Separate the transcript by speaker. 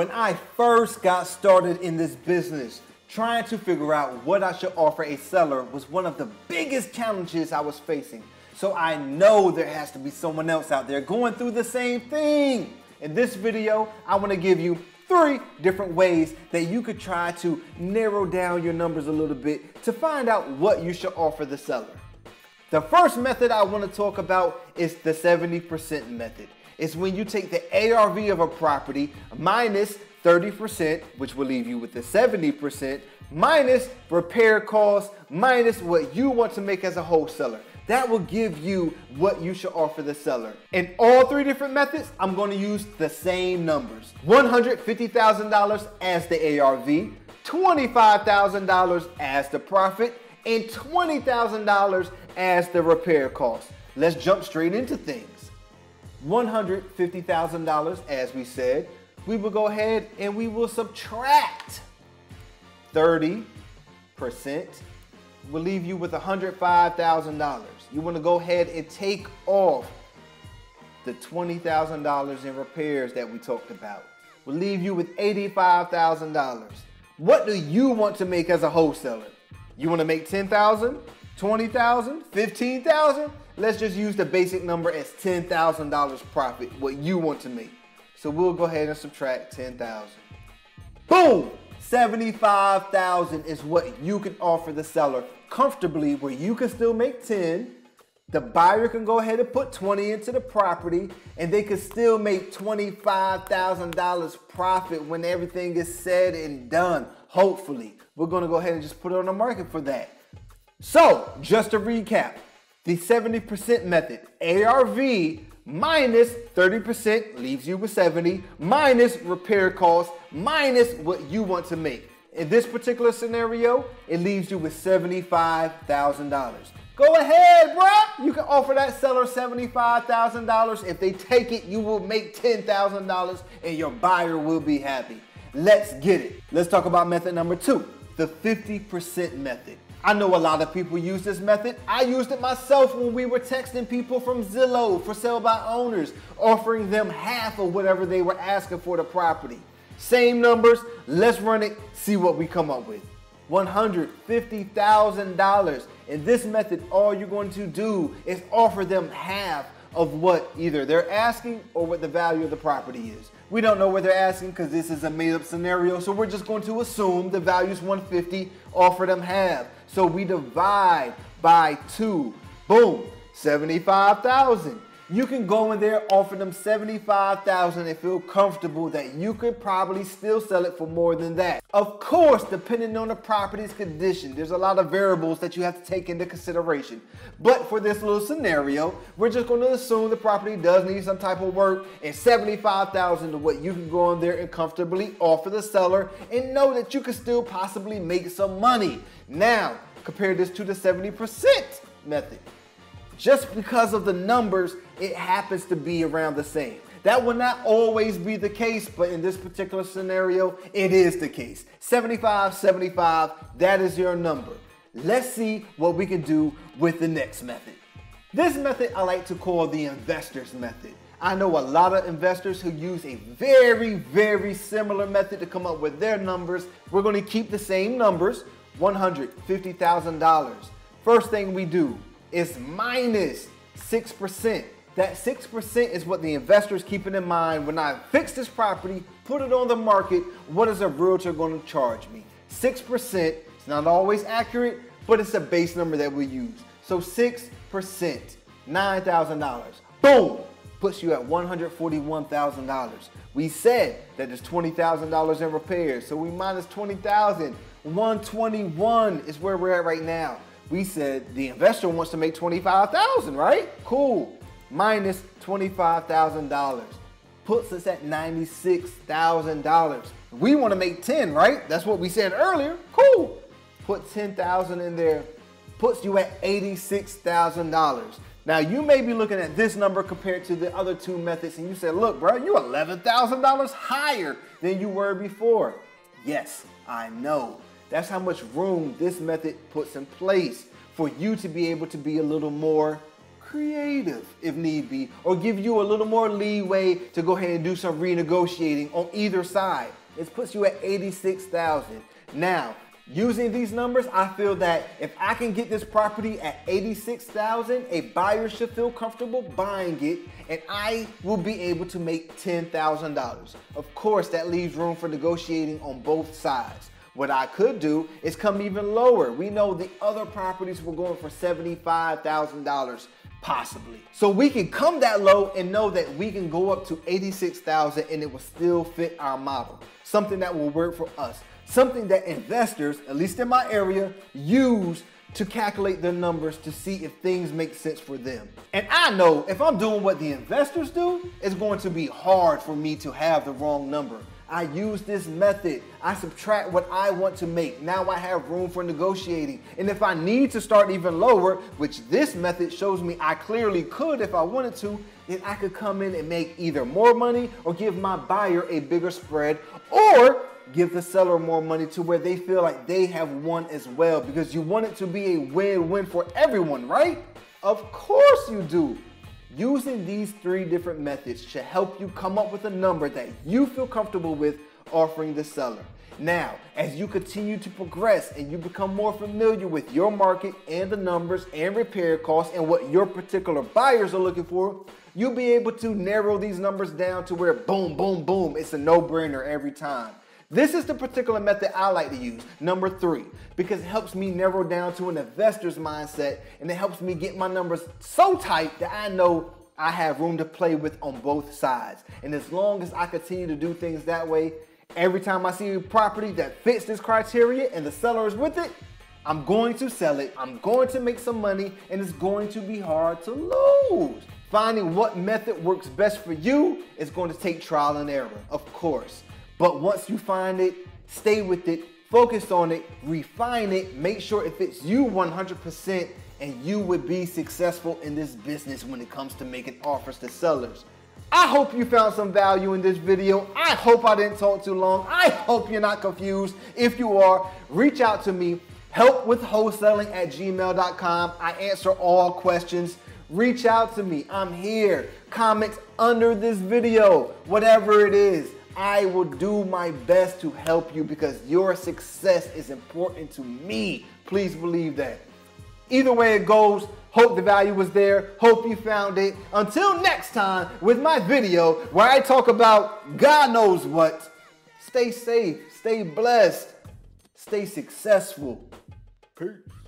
Speaker 1: When I first got started in this business, trying to figure out what I should offer a seller was one of the biggest challenges I was facing. So I know there has to be someone else out there going through the same thing. In this video, I wanna give you three different ways that you could try to narrow down your numbers a little bit to find out what you should offer the seller. The first method I wanna talk about is the 70% method. It's when you take the ARV of a property minus 30%, which will leave you with the 70%, minus repair costs, minus what you want to make as a wholesaler. That will give you what you should offer the seller. In all three different methods, I'm gonna use the same numbers. $150,000 as the ARV, $25,000 as the profit, and $20,000 as the repair cost. Let's jump straight into things. $150,000 as we said, we will go ahead and we will subtract 30%. We'll leave you with $105,000. You want to go ahead and take off the $20,000 in repairs that we talked about. We'll leave you with $85,000. What do you want to make as a wholesaler? You want to make 10,000, 20,000, 15,000? Let's just use the basic number as $10,000 profit, what you want to make. So we'll go ahead and subtract 10,000. Boom! 75,000 is what you can offer the seller comfortably where you can still make 10. The buyer can go ahead and put 20 into the property and they can still make $25,000 profit when everything is said and done. Hopefully, we're gonna go ahead and just put it on the market for that. So, just to recap, the 70% method, ARV minus 30% leaves you with 70, minus repair costs, minus what you want to make. In this particular scenario, it leaves you with $75,000. Go ahead, bro. You can offer that seller $75,000. If they take it, you will make $10,000 and your buyer will be happy. Let's get it. Let's talk about method number two, the 50% method. I know a lot of people use this method. I used it myself when we were texting people from Zillow for sale by owners, offering them half of whatever they were asking for the property. Same numbers, let's run it, see what we come up with. $150,000. In this method, all you're going to do is offer them half of what either they're asking or what the value of the property is. We don't know what they're asking because this is a made up scenario, so we're just going to assume the value is 150, offer them half. So we divide by two. Boom, 75,000. You can go in there, offer them 75,000 and feel comfortable that you could probably still sell it for more than that. Of course, depending on the property's condition, there's a lot of variables that you have to take into consideration. But for this little scenario, we're just going to assume the property does need some type of work and 75,000 to what you can go in there and comfortably offer the seller and know that you can still possibly make some money. Now, compare this to the 70% method. Just because of the numbers, it happens to be around the same. That will not always be the case, but in this particular scenario, it is the case. 75, 75, that is your number. Let's see what we can do with the next method. This method I like to call the investor's method. I know a lot of investors who use a very, very similar method to come up with their numbers. We're gonna keep the same numbers, $150,000. First thing we do, is minus 6%. That 6% is what the investor is keeping in mind when I fix this property, put it on the market, what is a realtor going to charge me? 6%, it's not always accurate, but it's a base number that we use. So 6%, $9,000. Boom! Puts you at $141,000. We said that there's $20,000 in repairs, so we minus 20,000. 121 is where we're at right now we said the investor wants to make 25,000, right? Cool. Minus $25,000 puts us at $96,000. We want to make 10, right? That's what we said earlier. Cool. Put 10,000 in there, puts you at $86,000. Now you may be looking at this number compared to the other two methods and you said, look, bro, you $11,000 higher than you were before. Yes, I know. That's how much room this method puts in place for you to be able to be a little more creative if need be, or give you a little more leeway to go ahead and do some renegotiating on either side. It puts you at 86,000. Now, using these numbers, I feel that if I can get this property at 86,000, a buyer should feel comfortable buying it and I will be able to make $10,000. Of course, that leaves room for negotiating on both sides. What I could do is come even lower. We know the other properties were going for $75,000 possibly. So we can come that low and know that we can go up to 86,000 and it will still fit our model. Something that will work for us. Something that investors, at least in my area, use to calculate their numbers to see if things make sense for them. And I know if I'm doing what the investors do, it's going to be hard for me to have the wrong number. I use this method. I subtract what I want to make. Now I have room for negotiating. And if I need to start even lower, which this method shows me I clearly could if I wanted to, then I could come in and make either more money or give my buyer a bigger spread or give the seller more money to where they feel like they have won as well because you want it to be a win-win for everyone, right? Of course you do. Using these three different methods should help you come up with a number that you feel comfortable with offering the seller. Now, as you continue to progress and you become more familiar with your market and the numbers and repair costs and what your particular buyers are looking for, you'll be able to narrow these numbers down to where boom, boom, boom, it's a no-brainer every time. This is the particular method I like to use, number three, because it helps me narrow down to an investor's mindset and it helps me get my numbers so tight that I know I have room to play with on both sides. And as long as I continue to do things that way, every time I see a property that fits this criteria and the seller is with it, I'm going to sell it, I'm going to make some money, and it's going to be hard to lose. Finding what method works best for you is going to take trial and error, of course. But once you find it, stay with it, focus on it, refine it, make sure it fits you 100%, and you would be successful in this business when it comes to making offers to sellers. I hope you found some value in this video. I hope I didn't talk too long. I hope you're not confused. If you are, reach out to me. Help with wholesaling at gmail.com. I answer all questions. Reach out to me. I'm here. Comment under this video, whatever it is. I will do my best to help you because your success is important to me. Please believe that. Either way it goes, hope the value was there. Hope you found it. Until next time with my video where I talk about God knows what. Stay safe, stay blessed, stay successful. Peace.